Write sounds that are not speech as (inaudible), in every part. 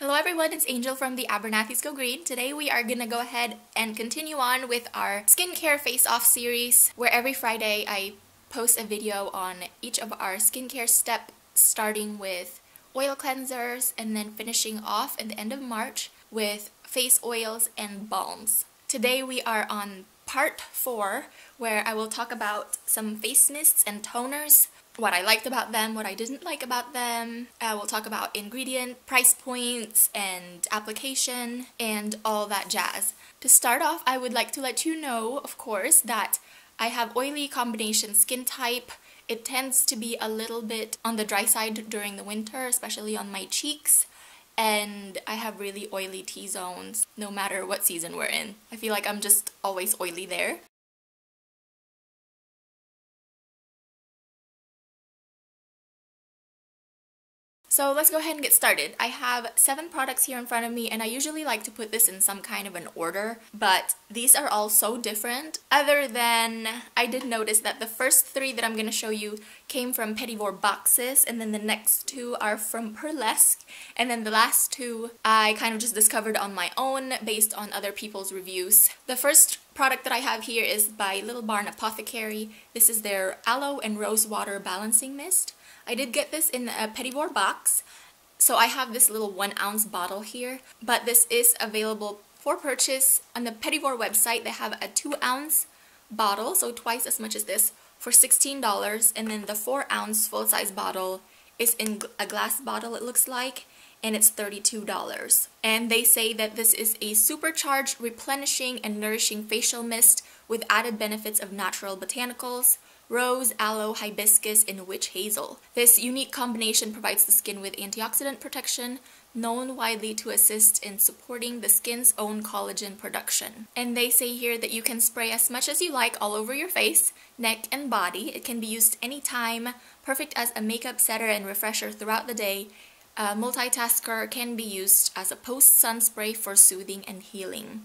Hello everyone, it's Angel from the Abernathy's Go Green. Today we are gonna go ahead and continue on with our skincare face-off series where every Friday I post a video on each of our skincare steps starting with oil cleansers and then finishing off at the end of March with face oils and balms. Today we are on part 4 where I will talk about some face mists and toners what I liked about them, what I didn't like about them. Uh, we'll talk about ingredient, price points, and application, and all that jazz. To start off, I would like to let you know, of course, that I have oily combination skin type. It tends to be a little bit on the dry side during the winter, especially on my cheeks. And I have really oily T-zones no matter what season we're in. I feel like I'm just always oily there. So let's go ahead and get started. I have seven products here in front of me and I usually like to put this in some kind of an order, but these are all so different. Other than I did notice that the first three that I'm going to show you came from Petit Vour boxes and then the next two are from Purlesque and then the last two I kind of just discovered on my own based on other people's reviews. The first product that I have here is by Little Barn Apothecary. This is their Aloe and Rose Water Balancing Mist. I did get this in a Petit box, so I have this little one ounce bottle here, but this is available for purchase on the Petit website. They have a two ounce bottle, so twice as much as this, for $16, and then the four ounce full size bottle is in a glass bottle it looks like, and it's $32. And they say that this is a supercharged, replenishing, and nourishing facial mist with added benefits of natural botanicals, rose, aloe, hibiscus, and witch hazel. This unique combination provides the skin with antioxidant protection, known widely to assist in supporting the skin's own collagen production. And they say here that you can spray as much as you like all over your face, neck, and body. It can be used anytime, perfect as a makeup setter and refresher throughout the day. A multitasker can be used as a post-sun spray for soothing and healing.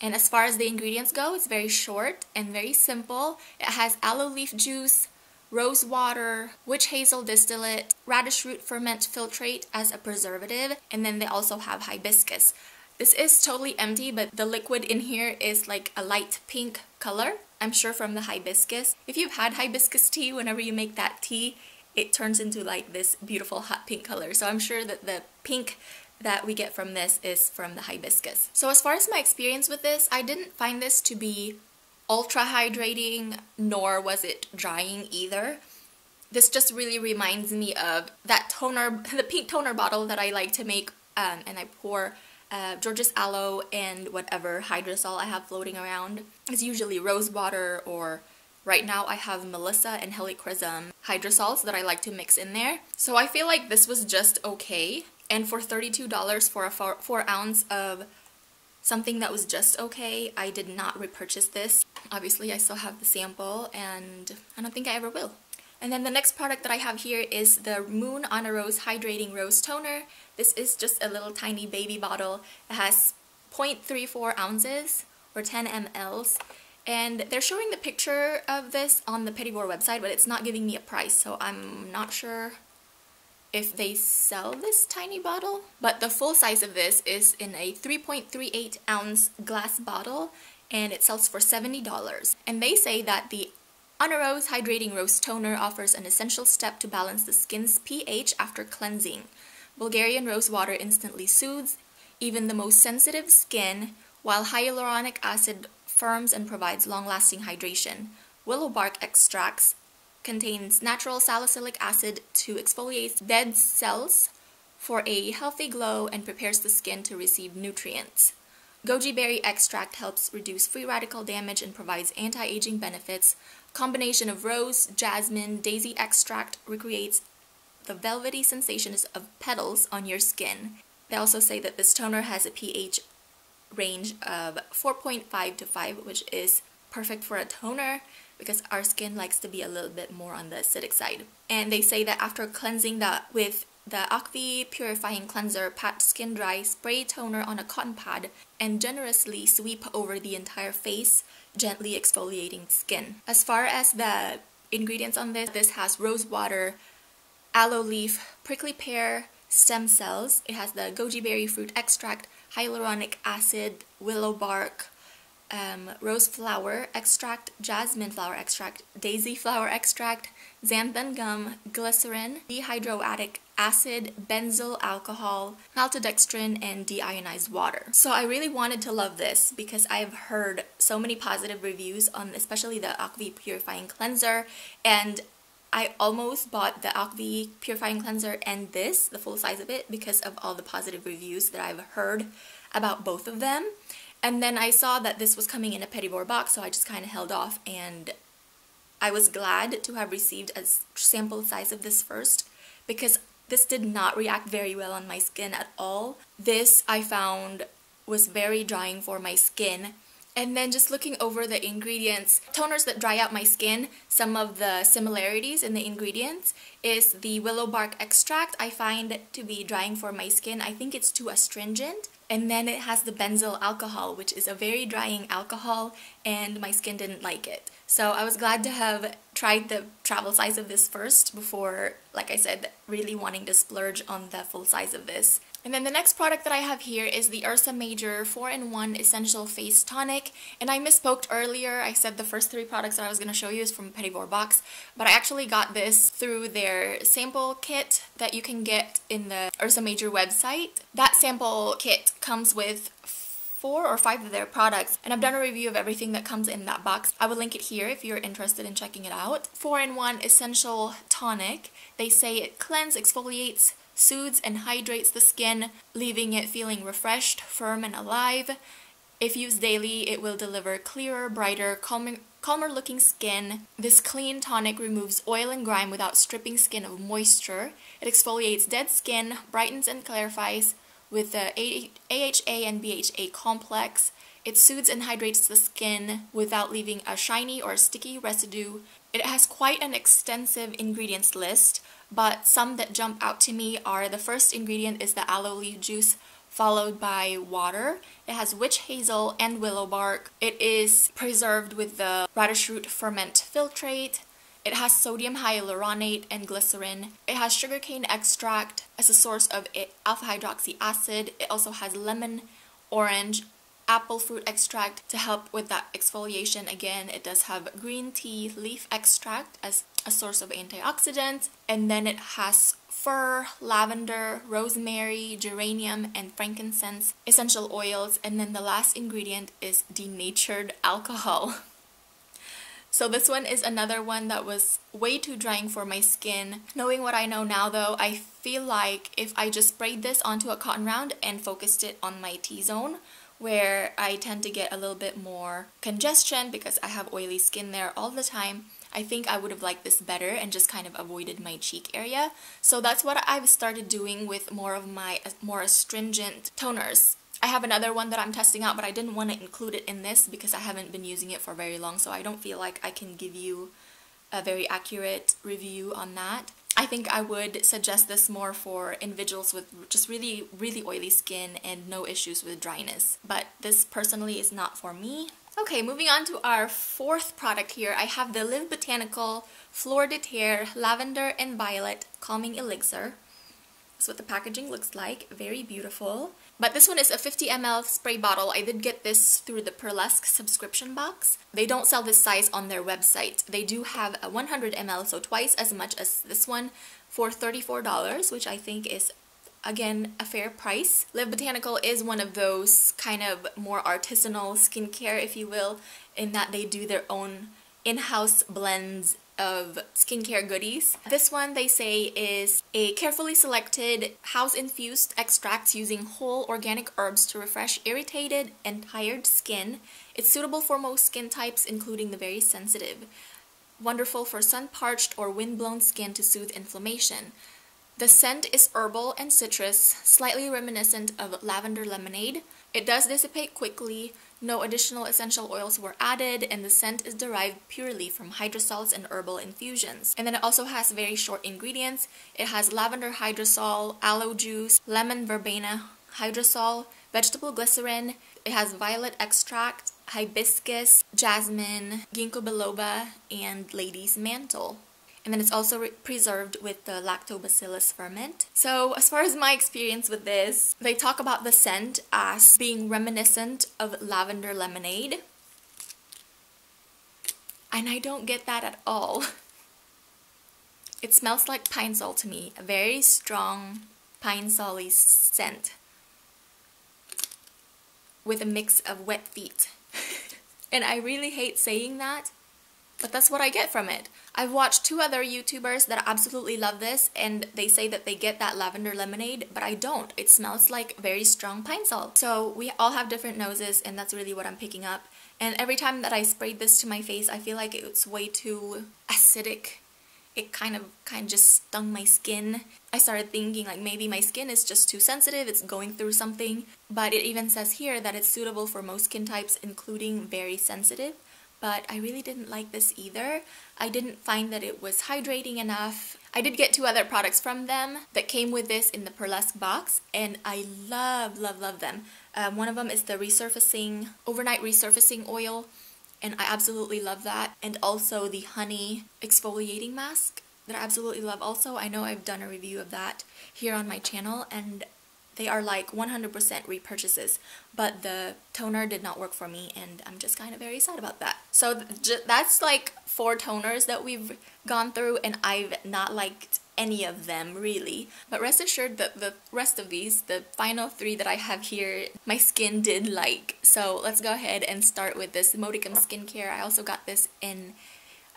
And as far as the ingredients go, it's very short and very simple. It has aloe leaf juice, rose water, witch hazel distillate, radish root ferment filtrate as a preservative, and then they also have hibiscus. This is totally empty, but the liquid in here is like a light pink color. I'm sure from the hibiscus. If you've had hibiscus tea, whenever you make that tea, it turns into like this beautiful hot pink color. So I'm sure that the pink that we get from this is from the hibiscus. So as far as my experience with this, I didn't find this to be ultra hydrating, nor was it drying either. This just really reminds me of that toner, (laughs) the pink toner bottle that I like to make um, and I pour uh, George's Aloe and whatever hydrosol I have floating around. It's usually rose water or right now I have Melissa and Helichrysum hydrosols that I like to mix in there. So I feel like this was just okay. And for $32 for a 4, four ounce of something that was just okay, I did not repurchase this. Obviously, I still have the sample and I don't think I ever will. And then the next product that I have here is the Mun Anarose Hydrating Rose Toner. This is just a little tiny baby bottle. It has 0.34 ounces or 10 mLs. And they're showing the picture of this on the Petit Vour website, but it's not giving me a price, so I'm not sure if they sell this tiny bottle. But the full size of this is in a 3.38 ounce glass bottle and it sells for $70. And they say that the Anarose Hydrating Rose Toner offers an essential step to balance the skin's pH after cleansing. Bulgarian rose water instantly soothes even the most sensitive skin, while hyaluronic acid firms and provides long-lasting hydration. Willow bark extracts contains natural salicylic acid to exfoliate dead cells for a healthy glow and prepares the skin to receive nutrients. Goji berry extract helps reduce free radical damage and provides anti-aging benefits. Combination of rose, jasmine, daisy extract recreates the velvety sensations of petals on your skin. They also say that this toner has a pH range of 4.5 to 5, which is perfect for a toner because our skin likes to be a little bit more on the acidic side. And they say that after cleansing the with the Active Purifying Cleanser Pat Skin Dry Spray Toner on a cotton pad and generously sweep over the entire face, gently exfoliating skin. As far as the ingredients on this, this has rose water, aloe leaf, prickly pear, stem cells. It has the goji berry fruit extract, hyaluronic acid, willow bark, um, rose flower extract, jasmine flower extract, daisy flower extract, xanthan gum, glycerin, dehydroacetic acid, benzyl alcohol, maltodextrin, and deionized water. So I really wanted to love this because I've heard so many positive reviews on especially the Aqua Purifying Cleanser and I almost bought the Aqua Purifying Cleanser and this, the full size of it, because of all the positive reviews that I've heard about both of them. And then I saw that this was coming in a Petit Vour box, so I just kind of held off and I was glad to have received a sample size of this first because this did not react very well on my skin at all. This I found was very drying for my skin. And then just looking over the ingredients, toners that dry out my skin, some of the similarities in the ingredients is the willow bark extract I find to be drying for my skin. I think it's too astringent and then it has the benzyl alcohol, which is a very drying alcohol, and my skin didn't like it. So I was glad to have tried the travel size of this first before, like I said, really wanting to splurge on the full size of this. And then the next product that I have here is the Ursa Major 4-in-1 Essential Face Tonic. And I misspoke earlier. I said the first three products that I was going to show you is from Petit Vour box. But I actually got this through their sample kit that you can get in the Ursa Major website. That sample kit comes with four or five of their products and I've done a review of everything that comes in that box. I will link it here if you're interested in checking it out. 4-in-1 Essential Tonic. They say it cleanses, exfoliates, soothes and hydrates the skin, leaving it feeling refreshed, firm, and alive. If used daily, it will deliver clearer, brighter, calmer, calmer looking skin. This clean tonic removes oil and grime without stripping skin of moisture. It exfoliates dead skin, brightens and clarifies with the AHA and BHA complex. It soothes and hydrates the skin without leaving a shiny or sticky residue. It has quite an extensive ingredients list, but some that jump out to me are the first ingredient is the aloe leaf juice followed by water. It has witch hazel and willow bark. It is preserved with the radish root ferment filtrate. It has sodium hyaluronate and glycerin. It has sugarcane extract as a source of alpha hydroxy acid. It also has lemon, orange, apple fruit extract to help with that exfoliation. Again, it does have green tea leaf extract as a source of antioxidants. And then it has fir, lavender, rosemary, geranium, and frankincense essential oils. And then the last ingredient is denatured alcohol. (laughs) So this one is another one that was way too drying for my skin. Knowing what I know now though, I feel like if I just sprayed this onto a cotton round and focused it on my T-zone, where I tend to get a little bit more congestion because I have oily skin there all the time. I think I would have liked this better and just kind of avoided my cheek area. So that's what I've started doing with more of my more astringent toners. I have another one that I'm testing out, but I didn't want to include it in this because I haven't been using it for very long, so I don't feel like I can give you a very accurate review on that. I think I would suggest this more for individuals with just really, really oily skin and no issues with dryness. But this personally is not for me. Okay, moving on to our fourth product here. I have the Live Botanical Fleur de Terre Lavender and Violet Calming Elixir. That's what the packaging looks like. Very beautiful. But this one is a 50 ml spray bottle. I did get this through the Purlesque subscription box. They don't sell this size on their website. They do have a 100 ml, so twice as much as this one for $34, which I think is again a fair price. Live Botanical is one of those kind of more artisanal skincare, if you will, in that they do their own in-house blends of skincare goodies. This one they say is a carefully selected house-infused extracts using whole organic herbs to refresh irritated and tired skin. It's suitable for most skin types including the very sensitive. Wonderful for sun-parched or wind-blown skin to soothe inflammation. The scent is herbal and citrus, slightly reminiscent of lavender lemonade. It does dissipate quickly, no additional essential oils were added, and the scent is derived purely from hydrosols and herbal infusions. And then it also has very short ingredients. It has lavender hydrosol, aloe juice, lemon verbena hydrosol, vegetable glycerin. It has violet extract, hibiscus, jasmine, ginkgo biloba, and lady's mantle. And then it's also preserved with the lactobacillus ferment. So as far as my experience with this, they talk about the scent as being reminiscent of lavender lemonade. And I don't get that at all. (laughs) It smells like pine sol to me, a very strong pine sol scent with a mix of wet feet. (laughs) and I really hate saying that, but that's what I get from it. I've watched two other YouTubers that absolutely love this and they say that they get that lavender lemonade, but I don't. It smells like very strong pine sol. So we all have different noses and that's really what I'm picking up. And every time that I sprayed this to my face, I feel like it's way too acidic it kind of kind of just stung my skin. I started thinking like maybe my skin is just too sensitive, it's going through something. But it even says here that it's suitable for most skin types including very sensitive. But I really didn't like this either. I didn't find that it was hydrating enough. I did get two other products from them that came with this in the Purlesque box and I love, love, love them. Um, one of them is the resurfacing, overnight resurfacing oil and I absolutely love that. And also the honey exfoliating mask that I absolutely love also. I know I've done a review of that here on my channel and they are like 100% repurchases, but the toner did not work for me and I'm just kind of very sad about that. So that's like four toners that we've gone through and I've not liked any of them really. But rest assured that the rest of these, the final three that I have here, my skin did like. So let's go ahead and start with this Modicum skincare. I also got this in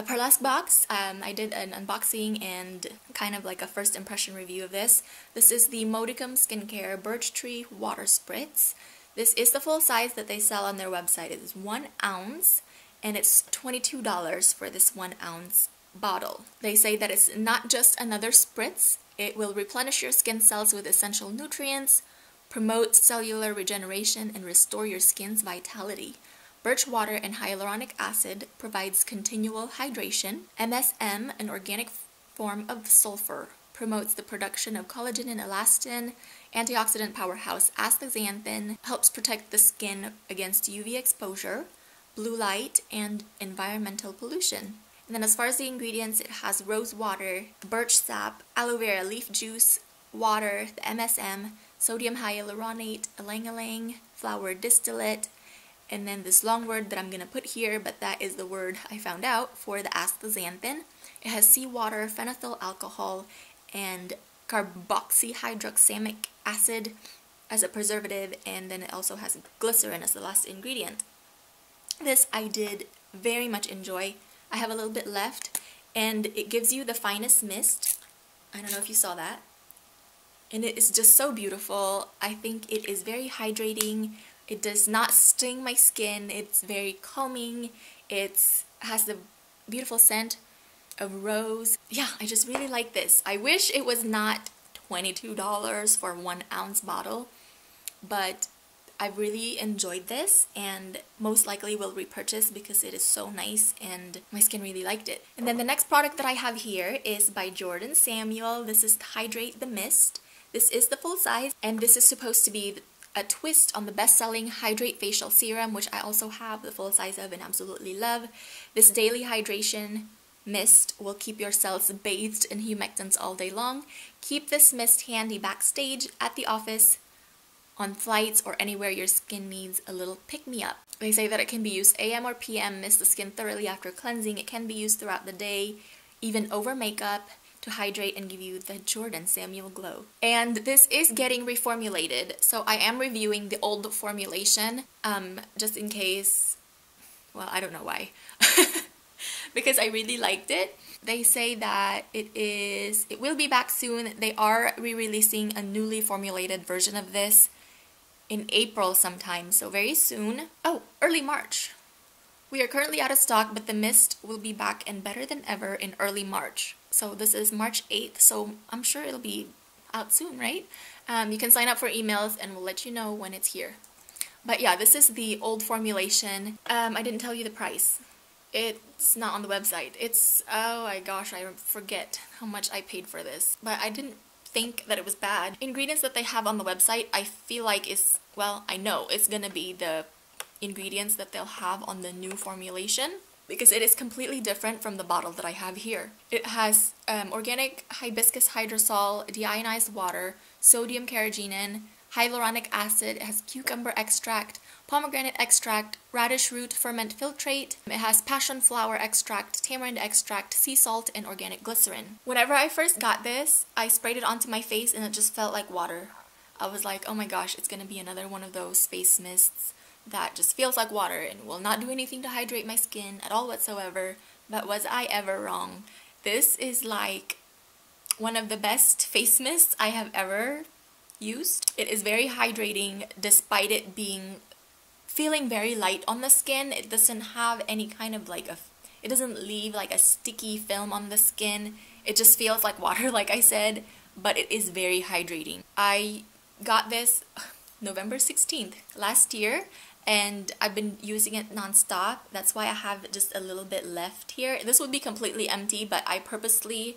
a Purlesque box. Um, I did an unboxing and kind of like a first impression review of this. This is the Modicum Skincare Birch Tree Water Spritz. This is the full size that they sell on their website. It is one ounce and it's $22 for this one ounce bottle. They say that it's not just another spritz, it will replenish your skin cells with essential nutrients, promote cellular regeneration, and restore your skin's vitality. Birch water and hyaluronic acid provides continual hydration. MSM, an organic form of sulfur, promotes the production of collagen and elastin. Antioxidant powerhouse astaxanthin helps protect the skin against UV exposure, blue light, and environmental pollution. And then as far as the ingredients, it has rose water, birch sap, aloe vera leaf juice, water, the MSM, sodium hyaluronate, ylang ylang, flower distillate, and then this long word that I'm going to put here, but that is the word I found out for the astaxanthin. It has seawater, phenethyl alcohol, and caprylhydroxamic acid as a preservative, and then it also has glycerin as the last ingredient. This I did very much enjoy. I have a little bit left and it gives you the finest mist. I don't know if you saw that. And it is just so beautiful. I think it is very hydrating. It does not sting my skin. It's very calming. It has the beautiful scent of rose. Yeah, I just really like this. I wish it was not $22 for one ounce bottle, but I really enjoyed this and most likely will repurchase because it is so nice and my skin really liked it. And then the next product that I have here is by Jordan Samuel. This is Hydrate the Mist. This is the full size and this is supposed to be a twist on the best-selling Hydrate Facial Serum, which I also have the full size of and absolutely love. This daily hydration mist will keep your cells bathed in humectants all day long. Keep this mist handy backstage, at the office, on flights or anywhere your skin needs a little pick-me-up. They say that it can be used AM or PM, mist the skin thoroughly after cleansing. It can be used throughout the day, even over makeup, to hydrate and give you the Jordan Samuel glow. And this is getting reformulated, so I am reviewing the old formulation, um, just in case, well, I don't know why, (laughs) because I really liked it. They say that it is, it will be back soon. They are re-releasing a newly formulated version of this in April sometime, so very soon. Oh, early March. We are currently out of stock, but the mist will be back and better than ever in early March. So this is March 8th, so I'm sure it'll be out soon, right? Um, you can sign up for emails and we'll let you know when it's here. But yeah, this is the old formulation. Um, I didn't tell you the price. It's not on the website. It's, oh my gosh, I forget how much I paid for this. But I didn't think that it was bad. Ingredients that they have on the website, I feel like is, well, I know it's gonna be the ingredients that they'll have on the new formulation. Because it is completely different from the bottle that I have here. It has um, organic hibiscus hydrosol, deionized water, sodium carrageenan, hyaluronic acid, it has cucumber extract, pomegranate extract, radish root ferment filtrate, it has passion flower extract, tamarind extract, sea salt, and organic glycerin. Whenever I first got this, I sprayed it onto my face and it just felt like water. I was like, oh my gosh, it's gonna be another one of those face mists that just feels like water and will not do anything to hydrate my skin at all whatsoever. But was I ever wrong? This is like one of the best face mists I have ever used. It is very hydrating despite it being feeling very light on the skin. It doesn't have any kind of like a it doesn't leave like a sticky film on the skin. It just feels like water (laughs) like I said, but it is very hydrating. I got this (laughs) November 16th last year and I've been using it non-stop. That's why I have just a little bit left here. This would be completely empty, but I purposely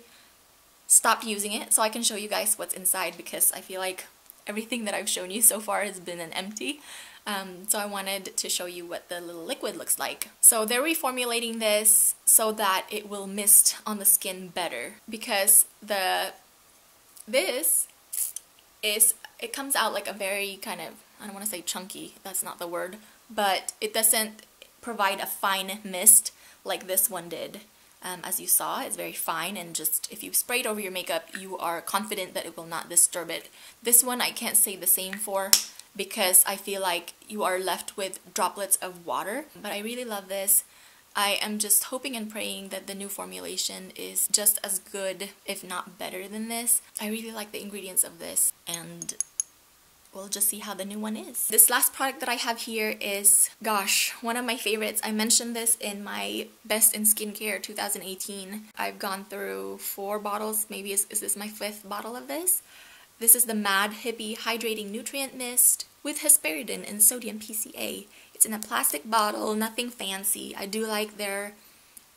stopped using it so I can show you guys what's inside because I feel like everything that I've shown you so far has been an empty. Um, so I wanted to show you what the little liquid looks like. So they're reformulating this so that it will mist on the skin better because the this is it comes out like a very kind of I don't want to say chunky that's not the word but it doesn't provide a fine mist like this one did. Um, as you saw it's very fine and just if you spray it over your makeup you are confident that it will not disturb it. This one I can't say the same for because I feel like you are left with droplets of water but I really love this. I am just hoping and praying that the new formulation is just as good, if not better than this. I really like the ingredients of this and we'll just see how the new one is. This last product that I have here is, gosh, one of my favorites. I mentioned this in my Best in Skincare 2018. I've gone through four bottles, maybe is, is this my fifth bottle of this? This is the Mad Hippie Hydrating Nutrient Mist with hesperidin and sodium PCA. It's in a plastic bottle, nothing fancy. I do like their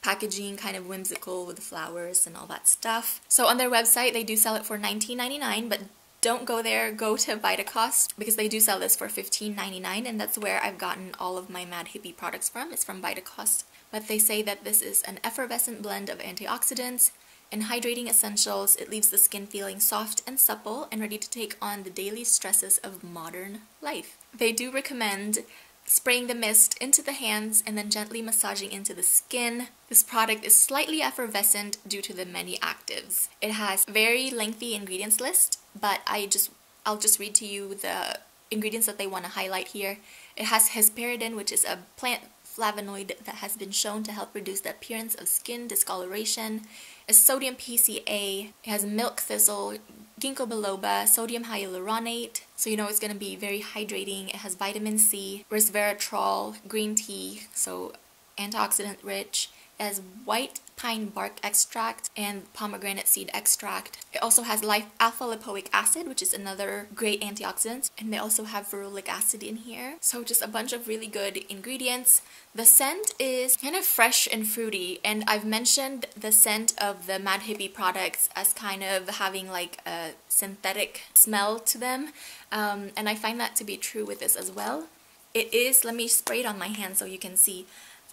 packaging, kind of whimsical with the flowers and all that stuff. So on their website, they do sell it for $19.99, but don't go there, go to Vitacost because they do sell this for $15.99 and that's where I've gotten all of my Mad Hippie products from, it's from Vitacost. But they say that this is an effervescent blend of antioxidants, and hydrating essentials, it leaves the skin feeling soft and supple and ready to take on the daily stresses of modern life. They do recommend spraying the mist into the hands and then gently massaging into the skin. This product is slightly effervescent due to the many actives. It has a very lengthy ingredients list, but I just I'll just read to you the ingredients that they want to highlight here. It has hesperidin, which is a plant flavonoid that has been shown to help reduce the appearance of skin discoloration. It's sodium PCA. It has milk thistle, ginkgo biloba, sodium hyaluronate. So you know it's going to be very hydrating. It has vitamin C, resveratrol, green tea, so antioxidant rich. It has white pine bark extract and pomegranate seed extract. It also has alpha lipoic acid, which is another great antioxidant, and they also have ferulic acid in here. So just a bunch of really good ingredients. The scent is kind of fresh and fruity, and I've mentioned the scent of the Mad Hippie products as kind of having like a synthetic smell to them, um, and I find that to be true with this as well. It is, let me spray it on my hand so you can see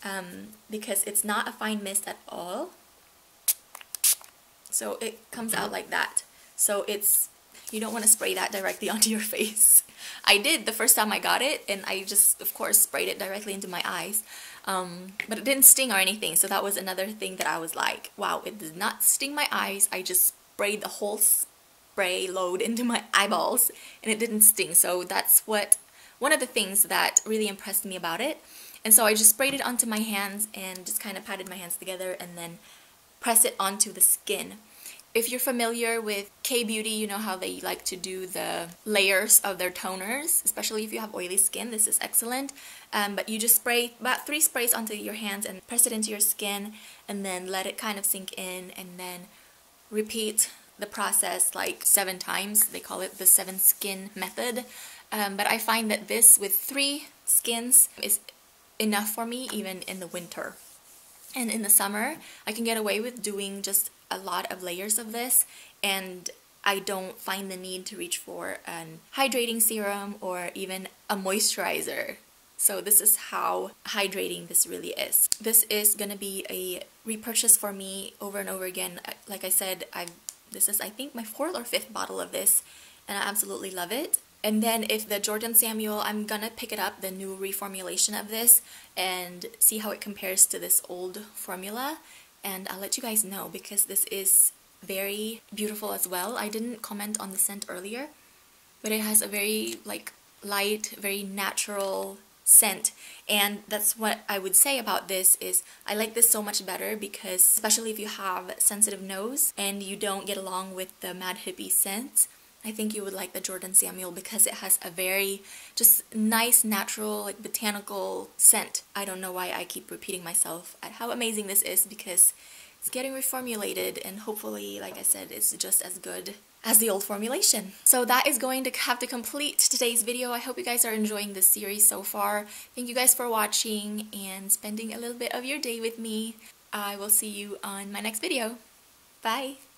um, because it's not a fine mist at all. So it comes out like that. So it's, you don't want to spray that directly (laughs) onto your face. I did the first time I got it and I just, of course, sprayed it directly into my eyes. Um, but it didn't sting or anything. So that was another thing that I was like, wow, it did not sting my eyes. I just sprayed the whole spray load into my (laughs) eyeballs and it didn't sting. So that's what, one of the things that really impressed me about it. And so I just sprayed it onto my hands and just kind of patted my hands together and then press it onto the skin. If you're familiar with K-Beauty, you know how they like to do the layers of their toners, especially if you have oily skin, this is excellent. Um, but you just spray about three sprays onto your hands and press it into your skin and then let it kind of sink in and then repeat the process like seven times. They call it the seven skin method. Um, but I find that this with three skins is enough for me even in the winter. And in the summer, I can get away with doing just a lot of layers of this and I don't find the need to reach for an hydrating serum or even a moisturizer So this is how hydrating this really is. This is gonna be a repurchase for me over and over again. Like I said, I've, this is I think my fourth or fifth bottle of this and I absolutely love it. And then if the Jordan Samuel, I'm gonna pick it up, the new reformulation of this, and see how it compares to this old formula. And I'll let you guys know because this is very beautiful as well. I didn't comment on the scent earlier, but it has a very like light, very natural scent and that's what I would say about this is I like this so much better because especially if you have sensitive nose and you don't get along with the Mad Hippie scents I think you would like the Jordan Samuel because it has a very just nice, natural, like botanical scent. I don't know why I keep repeating myself at how amazing this is because it's getting reformulated and hopefully, like I said, it's just as good as the old formulation. So that is going to have to complete today's video. I hope you guys are enjoying this series so far. Thank you guys for watching and spending a little bit of your day with me. I will see you on my next video. Bye!